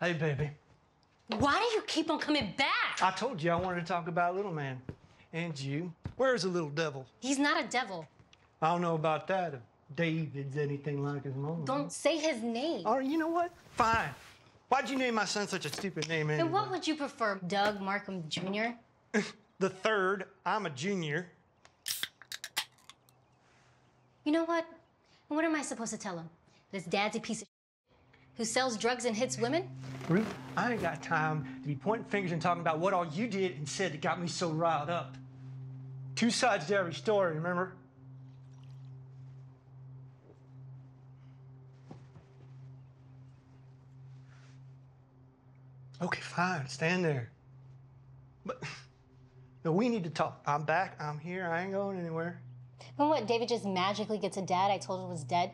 Hey, baby. Why do you keep on coming back? I told you I wanted to talk about little man. And you. Where's the little devil? He's not a devil. I don't know about that. If David's anything like his mom. Don't say his name. Or you know what? Fine. Why'd you name my son such a stupid name anyway? And what would you prefer, Doug Markham Jr.? The third. I'm a junior. You know what? What am I supposed to tell him? This dad's a piece of who sells drugs and hits women? Ruth, I ain't got time to be pointing fingers and talking about what all you did and said that got me so riled up. Two sides to every story, remember? Okay, fine. Stand there. But no, we need to talk. I'm back. I'm here. I ain't going anywhere. And what, David just magically gets a dad I told him was dead?